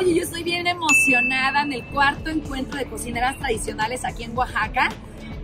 Oye, yo estoy bien emocionada en el cuarto encuentro de cocineras tradicionales aquí en Oaxaca,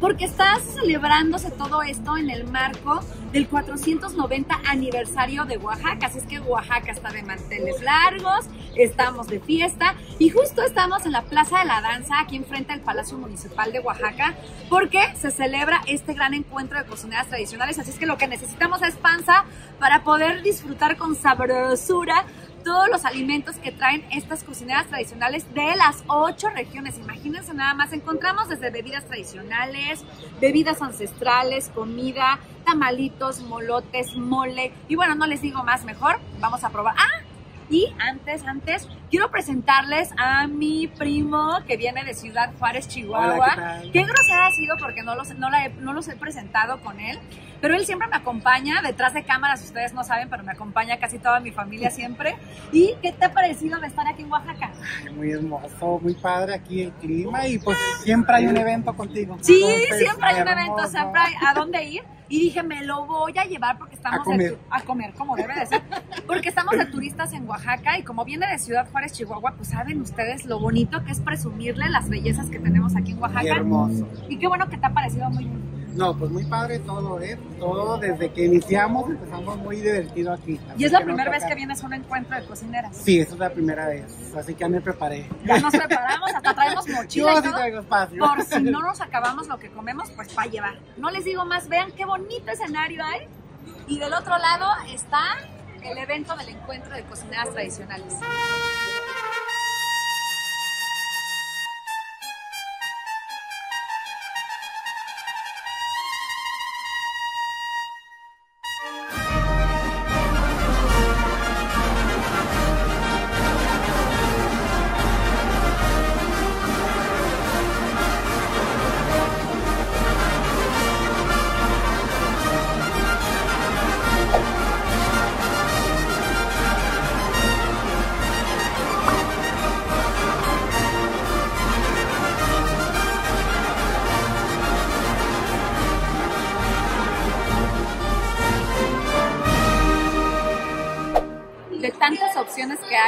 porque está celebrándose todo esto en el marco del 490 aniversario de Oaxaca. Así es que Oaxaca está de manteles largos, estamos de fiesta y justo estamos en la Plaza de la Danza, aquí enfrente del Palacio Municipal de Oaxaca, porque se celebra este gran encuentro de cocineras tradicionales. Así es que lo que necesitamos es panza para poder disfrutar con sabrosura todos los alimentos que traen estas cocineras tradicionales de las ocho regiones. Imagínense nada más, encontramos desde bebidas tradicionales, bebidas ancestrales, comida, tamalitos, molotes, mole. Y bueno, no les digo más, mejor vamos a probar. ¡Ah! Y antes, antes, quiero presentarles a mi primo que viene de Ciudad Juárez, Chihuahua. Hola, ¿qué tal? Qué grosera ha sido porque no los, no, la he- no los he presentado con él, pero él siempre me acompaña detrás de cámaras, ustedes no saben, pero me acompaña casi toda mi familia siempre. ¿Y qué te ha parecido de estar aquí en Oaxaca? Ay, Muy hermoso, muy padre aquí el clima y pues siempre hay un evento contigo. Sí, Entonces, siempre hay un evento, siempre hay a dónde ir. Y dije, me lo voy a llevar porque estamos A comer. De, a comer, como debe de ser. Porque estamos de turistas en Oaxaca y como viene de Ciudad Juárez, Chihuahua, pues saben ustedes lo bonito que es presumirle las bellezas que tenemos aquí en Oaxaca. hermoso. Y qué bueno que te ha parecido muy No, pues muy padre todo, ¿eh? Todo desde que iniciamos empezamos muy divertido aquí. Y es la primera vez que vienes a un encuentro de cocineras. Sí, esa es la primera vez, así que ya me preparé. Ya nos preparamos, hasta traemos mochila Yo y sí todo. traigo espacio. Por si no nos acabamos lo que comemos, pues para llevar. No les digo más, vean qué bonito escenario hay. Y del otro lado está el evento del encuentro de cocineras tradicionales.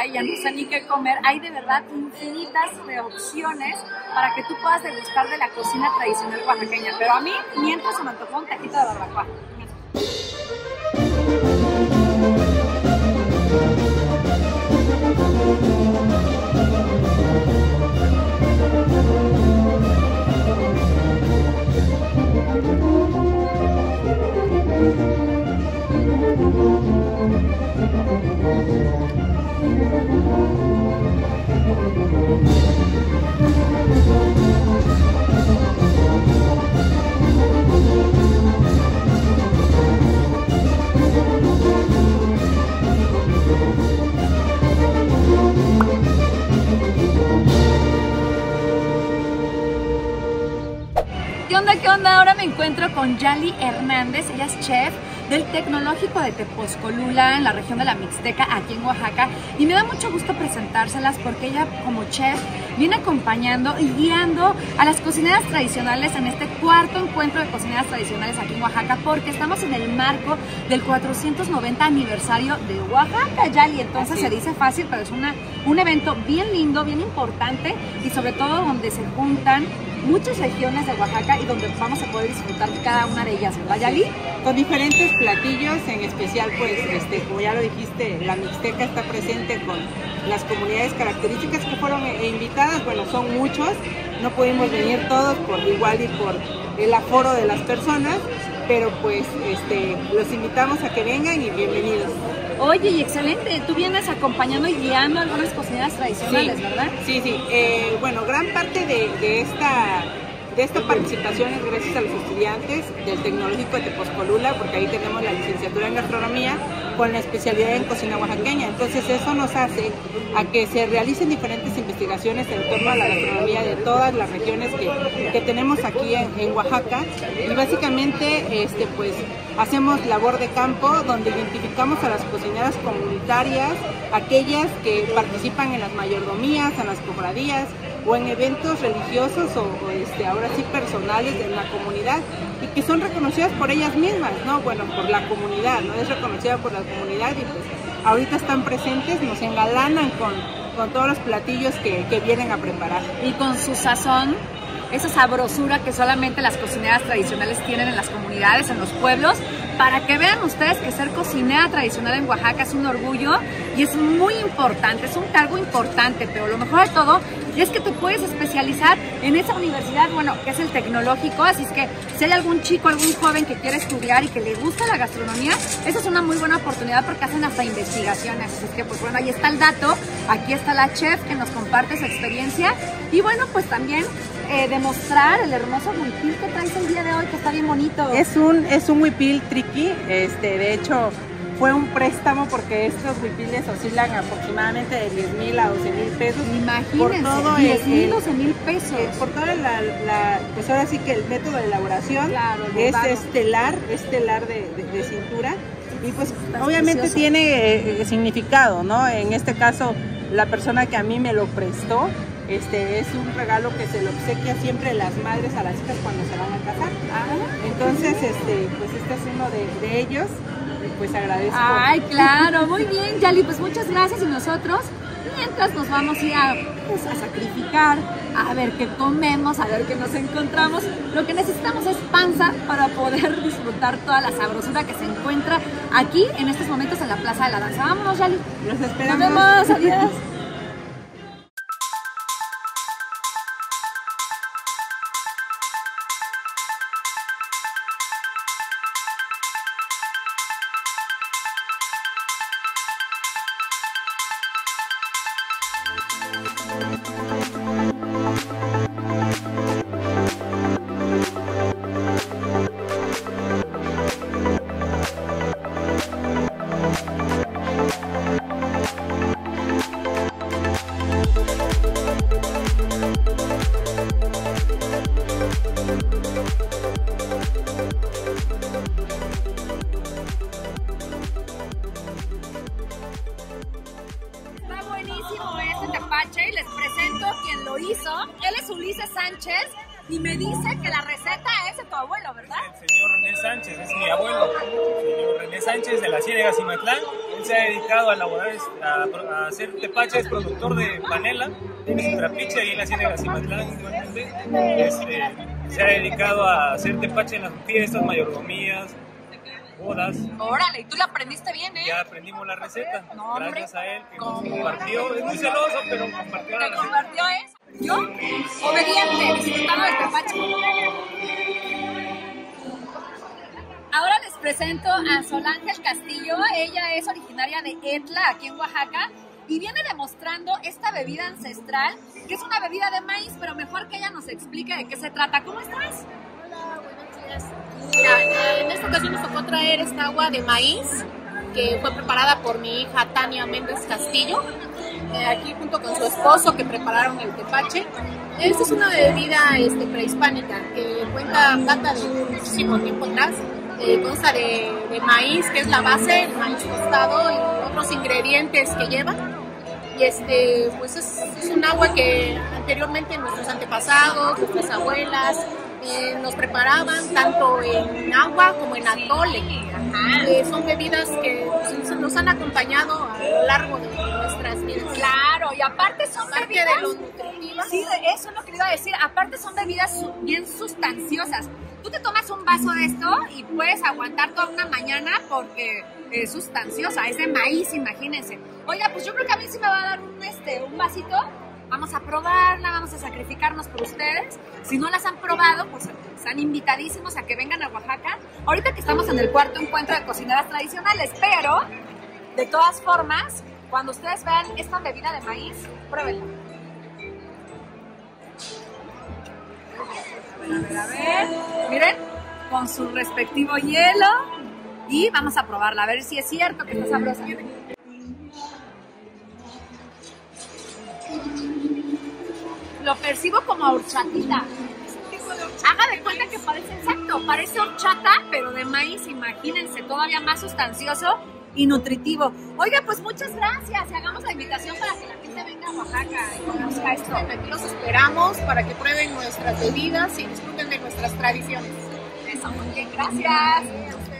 Hay, ya no sé ni qué comer, hay de verdad infinitas de opciones para que tú puedas degustar de la cocina tradicional oaxaqueña. Pero a mí, mientras se me antojó un taquito de barbacoa. ¿Qué onda, qué onda? Ahora me encuentro con Yali Hernández, ella es chef del Tecnológico de Tepozcolula en la región de la Mixteca, aquí en Oaxaca. Y me da mucho gusto presentárselas porque ella como chef viene acompañando y guiando a las cocineras tradicionales en este cuarto encuentro de cocineras tradicionales aquí en Oaxaca porque estamos en el marco del 490 aniversario de Oaxaca, Yali. Entonces Así se dice fácil, pero es una, un evento bien lindo, bien importante y sobre todo donde se juntan muchas regiones de Oaxaca y donde vamos a poder disfrutar cada una de ellas, ¿verdad, Yali? con diferentes platillos, en especial pues este, como ya lo dijiste, la Mixteca está presente con las comunidades características que fueron eh, invitadas, bueno son muchos, no pudimos venir todos por igual y por el aforo de las personas, pero pues este, los invitamos a que vengan y bienvenidos. Oye, y excelente, tú vienes acompañando y guiando algunas cocineras tradicionales, ¿verdad? Sí, sí. Eh, bueno, gran parte de, de esta de esta participación es gracias a los estudiantes del Tecnológico de Tepozcolula, porque ahí tenemos la licenciatura en gastronomía con la especialidad en cocina oaxaqueña. Entonces eso nos hace a que se realicen diferentes investigaciones en torno a la gastronomía de todas las regiones que, que tenemos aquí en, en Oaxaca. Y básicamente este, pues, hacemos labor de campo donde identificamos a las cocineras comunitarias, aquellas que participan en las mayordomías, en las cofradías, o en eventos religiosos o, este, ahora sí personales de la comunidad y que son reconocidas por ellas mismas, ¿no? Bueno, por la comunidad, ¿no? Es reconocida por la comunidad y pues ahorita están presentes, nos engalanan con, con todos los platillos que, que vienen a preparar. Y con su sazón esa sabrosura que solamente las cocineras tradicionales tienen en las comunidades, en los pueblos, para que vean ustedes que ser cocinera tradicional en Oaxaca es un orgullo y es muy importante, es un cargo importante, pero lo mejor de todo es que te puedes especializar en esa universidad, bueno, que es el tecnológico, así es que si hay algún chico, algún joven que quiere estudiar y que le gusta la gastronomía, esa es una muy buena oportunidad porque hacen hasta investigaciones, así es que pues bueno, ahí está el dato, aquí está la chef que nos comparte su experiencia. Y bueno, pues también eh, demostrar el hermoso huipil que traes el día de hoy, que está bien bonito. Es un, es un huipil tricky, este, de hecho fue un préstamo porque estos huipiles oscilan aproximadamente de 10 mil a 12 mil pesos. Imagínense, por todo 10 mil, 12 mil pesos. Eh, por toda la, la, pues ahora sí que el método de elaboración es estelar, estelar de, de, cintura. Y pues obviamente tiene eh, significado, ¿no? En este caso, la persona que a mí me lo prestó, este es un regalo que se lo obsequia siempre las madres a las hijas cuando se van a casar. Ah, Entonces, este, pues este es uno de, de ellos y pues agradezco. Ay, claro, muy bien, Yali, pues muchas gracias y nosotros mientras nos vamos a ir a, pues, a sacrificar, a ver qué comemos, a ver qué nos encontramos. Lo que necesitamos es panza para poder disfrutar toda la sabrosura que se encuentra aquí en estos momentos en la Plaza de la Danza. Vámonos, Yali. Los esperamos. Nos vemos, adiós. Él es Ulises Sánchez y me dice que la receta es de tu abuelo, ¿verdad? El señor René Sánchez, es mi abuelo. El señor René Sánchez de la Ciénaga Cimatlán. Él se ha dedicado a elaborar, a, hacer tepache, es productor de panela. Tiene su trapiche ahí en la Ciénaga Cimatlán. Este, se ha dedicado a hacer tepache en las fiestas, mayordomías, bodas. Órale, y tú la aprendiste bien, ¿eh? Ya aprendimos la receta. gracias a él que nos compartió. Es muy celoso, pero compartió la receta. compartió eso? Yo, obediente, disfrutando del. Ahora les presento a Solange Castillo. Ella es originaria de Etla, aquí en Oaxaca, y viene demostrando esta bebida ancestral, que es una bebida de maíz, pero mejor que ella nos explique de qué se trata. ¿Cómo estás? Hola, buenos días. Mira, en esta ocasión nos tocó traer esta agua de maíz, que fue preparada por mi hija Tania Méndez Castillo eh, aquí junto con su esposo que prepararon el tepache. Esta es una bebida este, prehispánica que cuenta, data de muchísimo tiempo atrás. Eh, consta de, maíz, que es la base, maíz tostado y otros ingredientes que lleva. Y este, pues es, es un agua que anteriormente nuestros antepasados, nuestras abuelas, eh, nos preparaban tanto en agua como en atole. Eh, son bebidas que nos han acompañado a lo largo de nuestras vidas. Claro, y aparte son bebidas... de lo nutritivas. Sí, eso es lo que iba a decir. Aparte son bebidas bien sustanciosas. Tú te tomas un vaso de esto y puedes aguantar toda una mañana porque es sustanciosa, es de maíz, imagínense. Oiga, pues yo creo que a mí sí me va a dar un, este, un vasito Vamos a probarla, vamos a sacrificarnos por ustedes. Si no las han probado, pues están invitadísimos a que vengan a Oaxaca. Ahorita que estamos en el cuarto encuentro de cocineras tradicionales, pero de todas formas, cuando ustedes vean esta bebida de maíz, pruébenla. A ver, miren, con su respectivo hielo y vamos a probarla, a ver si es cierto que está sabrosa. Lo percibo como horchatita. Haga de cuenta que parece exacto, parece horchata, pero de maíz, imagínense, todavía más sustancioso. y nutritivo. Oiga, pues muchas gracias y hagamos la invitación para que la gente venga a Oaxaca y conozca esto. Aquí los esperamos para que prueben nuestras bebidas y disfruten de nuestras tradiciones. Eso, muy bien, gracias.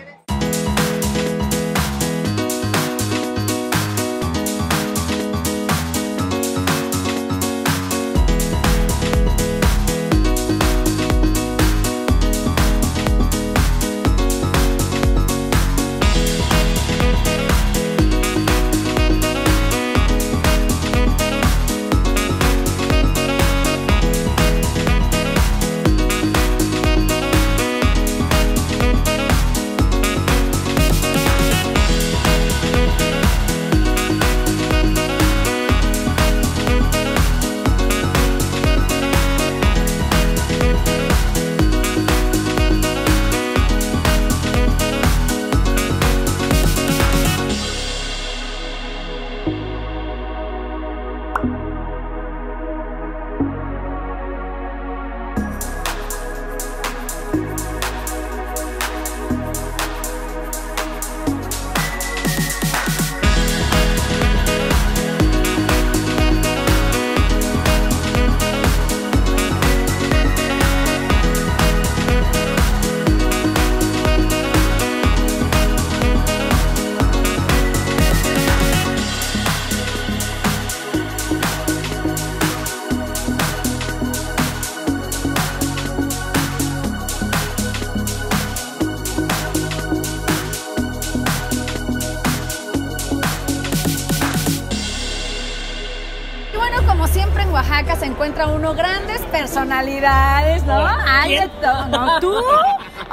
Encuentra uno grandes personalidades, ¿no? Hay de todo. No, tú.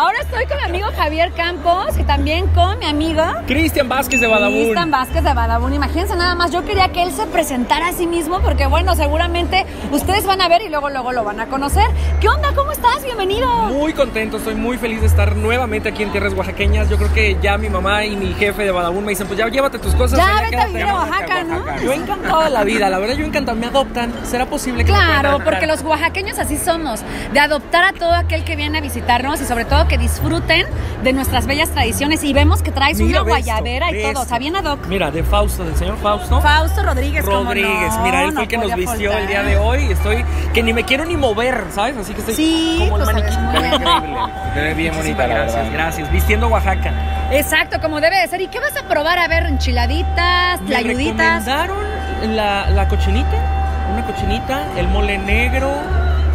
Ahora estoy con mi amigo Javier Campos y también con mi amigo Cristian Vázquez de Badabun. Cristian Vázquez de Badabun. Imagínense nada más, yo quería que él se presentara a sí mismo porque bueno, seguramente ustedes van a ver y luego luego lo van a conocer. ¿Qué onda? ¿Cómo estás? Bienvenido. Muy contento, estoy muy feliz de estar nuevamente aquí en tierras oaxaqueñas. Yo creo que ya mi mamá y mi jefe de Badabun me dicen, pues ya llévate tus cosas. Ya, allá, vete a quédate". vivir a Oaxaca, ¿no? Yo encantado de la vida, la verdad yo encantado, me adoptan. ¿Será posible que Claro, porque los oaxaqueños así somos, de adoptar a todo aquel que viene a visitarnos y sobre todo que disfruten de nuestras bellas tradiciones y vemos que traes Mira, una esto, guayabera y todo, esto. o sea, bien ad hoc. Mira, de Fausto, del señor Fausto. Fausto Rodríguez, ¿cómo Rodríguez, no? mira, él fue el que nos vistió faltar. el día de hoy. Estoy que ni me quiero ni mover, ¿sabes? Así que estoy Sí, como el pues, maniquí. Increíble. Te ve bien bonita, la gracias, verdad. gracias. Vistiendo Oaxaca. Exacto, como debe de ser. ¿Y qué vas a probar? A ver, enchiladitas, Me tlayuditas. recomendaron la, la cochinita, una cochinita, el mole negro,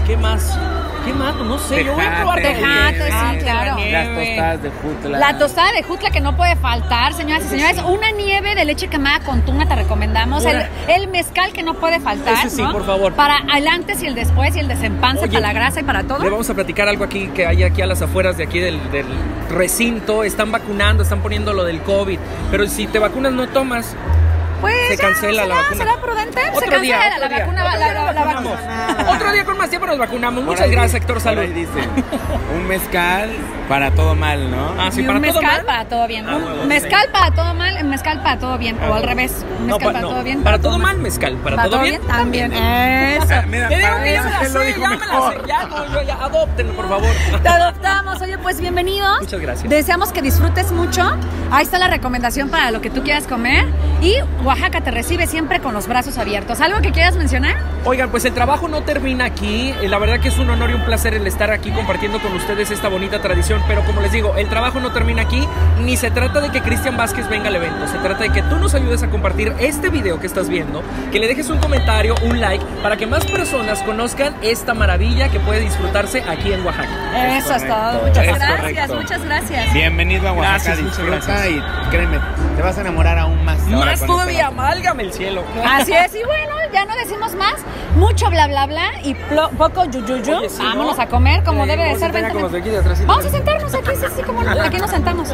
¿qué más? ¿Qué más? No sé, yo voy a probar Tejate, todo. Tejate, sí, claro. la Las tostadas de jutla. La tostada de jutla que no puede faltar, señoras y señores. Una nieve de leche quemada con tuna te recomendamos. El, el mezcal que no puede faltar. Ese sí, ¿no? por favor. Para el antes y el después y el desempance, Oye, para la grasa y para todo. Le vamos a platicar algo aquí que hay aquí a las afueras de aquí del, del recinto. Están vacunando, están poniendo lo del COVID. Pero si te vacunas no tomas. Pues se ya, cancela la ¿será- vacuna. ¿Será prudente? se Otro cancela día, la día. vacuna. Otro la- día la- la vacunamos. vacuna. Otro día con más tiempo nos vacunamos. Por Muchas ahí gracias, por Salud. ahí dice, un mezcal para todo mal, ¿no? Ah, sí, Y para un todo mezcal mal. para todo bien. Ah, Un mezcal para todo mal, mezcal para todo bien. O al revés. Un mezcal pa- para no, todo bien. Para todo mal, mezcal. Para, todo, bien, también. Eso. Ah, mira, Te digo que ya me la sé, ya me la sé. Ya, no, yo ya, adóptenlo, por favor. Te adoptamos. Oye, pues bienvenidos. Muchas gracias. Deseamos que disfrutes mucho. Ahí está la recomendación para lo que tú quieras comer. Y Oaxaca te recibe siempre con los brazos abiertos. ¿Algo que quieras mencionar? Oigan, pues el trabajo no termina aquí. Eh, La verdad que es un honor y un placer el estar aquí compartiendo con ustedes esta bonita tradición. Pero como les digo, el trabajo no termina aquí. Ni se trata de que Cristian Vázquez venga al evento. Se trata de que tú nos ayudes a compartir este video que estás viendo. Que le dejes un comentario, un like, para que más personas conozcan esta maravilla que puede disfrutarse aquí en Oaxaca. Eso es correcto, todo. Muchas es gracias. correcto. Muchas gracias. Bienvenido a Oaxaca, Gracias, muchas disfruta gracias. y créeme, te vas a enamorar aún más. Más todavía, esta- amálgame el cielo. Así es, y bueno, ya no decimos más. Mucho bla bla bla y plo- poco yuyuyu. Oye, sí, Vámonos ¿no? a comer como debe de ser. Vente. Vamos a sentarnos aquí, sí, sí, como. Aquí nos sentamos.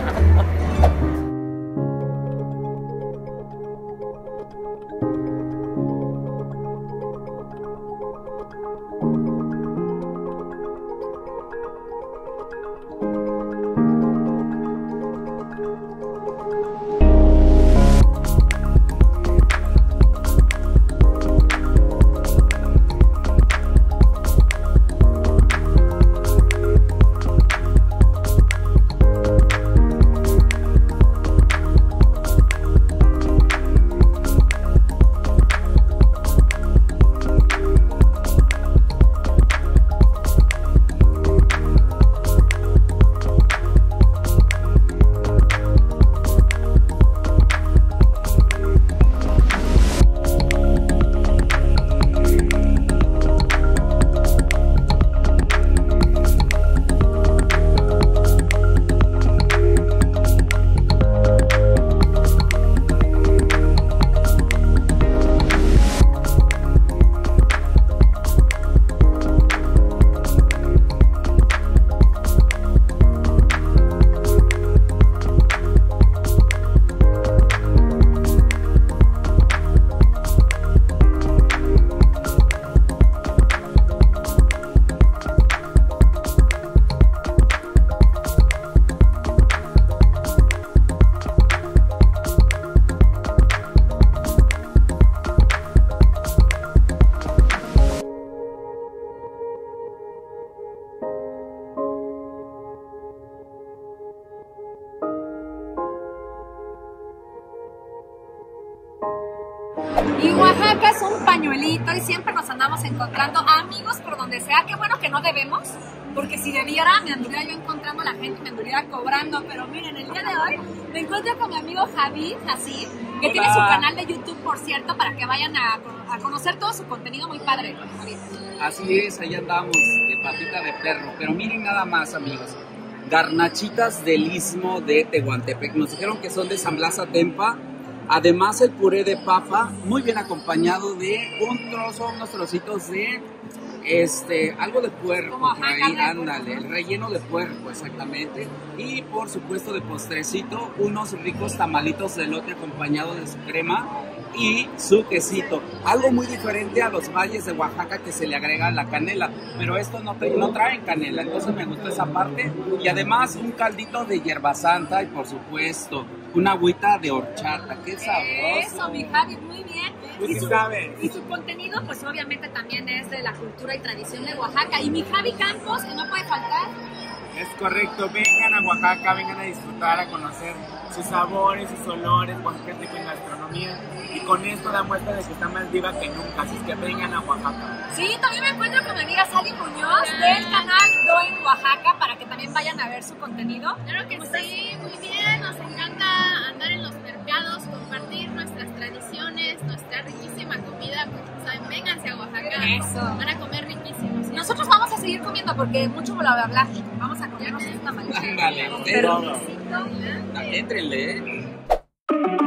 Y Oaxaca es un pañuelito y siempre nos andamos encontrando amigos por donde sea. Qué bueno que no debemos, porque si debiera me anduviera yo encontrando a la gente y me anduviera cobrando. Pero miren, el día de hoy me encuentro con mi amigo Javi, así, que tiene su canal de YouTube, por cierto, para que vayan a, a conocer todo su contenido muy padre. Javi. Así es, ahí andamos, de patita de perro. Pero miren nada más, amigos. Garnachitas del Istmo de Tehuantepec. Nos dijeron que son de San Blas Atempa. Además, el puré de papa, muy bien acompañado de un trozo, unos trocitos de este, algo de puerco Como por ahí, ándale, el relleno de puerco, exactamente. Y por supuesto, de postrecito, unos ricos tamalitos de elote acompañado de su crema y su quesito. Algo muy diferente a los valles de Oaxaca que se le agrega la canela, pero estos no, no traen canela, entonces me gustó esa parte. Y además, un caldito de hierba santa y por supuesto, una agüita de horchata. ¡Qué sabroso! Eso, mi Javi, muy bien. Tú Y sí su, sabes. y su contenido, pues obviamente también es de la cultura y tradición de Oaxaca. Y mi Javi Campos, que no puede faltar. Es correcto, vengan a Oaxaca, vengan a disfrutar, a conocer sus sabores, sus olores, Oaxaca es en gastronomía y con esto da muestra de que está más viva que nunca, así es que vengan a Oaxaca. Sí, también me encuentro con mi amiga Sally Muñoz del canal Do en Oaxaca para que también vayan a ver su contenido. Claro que sí, muy bien, nos encanta andar en los mercados, compartir nuestras tradiciones, nuestra riquísima comida, pues saben, vénganse a Oaxaca, Eso. van a comer riquísimos. ¿sí? Nosotros vamos a seguir comiendo porque mucho bla bla bla. Vamos a comernos esta. Ándale, pero- ¿eh?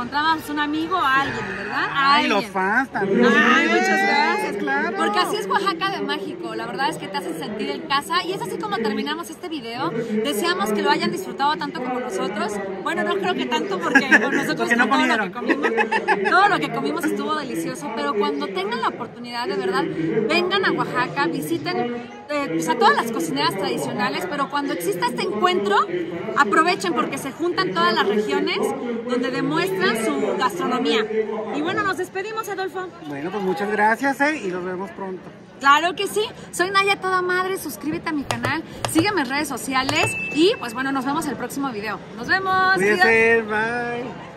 Encontrábamos un amigo o alguien, ¿verdad? A Ay, los alguien. fans también. Ay, muchas gracias. Claro. Porque así es Oaxaca de mágico. La verdad es que te hacen sentir en casa. Y es así como terminamos este video. Deseamos que lo hayan disfrutado tanto como nosotros. Bueno, no creo que tanto porque con nosotros Porque no todo lo que comimos, todo lo que comimos estuvo delicioso. Pero cuando tengan la oportunidad, de verdad, vengan a Oaxaca, visiten eh, pues, a todas las cocineras tradicionales, pero cuando exista este encuentro, aprovechen porque se juntan todas las regiones donde demuestran su gastronomía. Y bueno, nos despedimos, Adolfo. Bueno, pues muchas gracias eh, y nos vemos pronto. Claro que sí, soy Naya Toda Madre, suscríbete a mi canal, sígueme en redes sociales y pues bueno, nos vemos en el próximo video. Nos vemos. Bye.